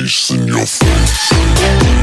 face in your face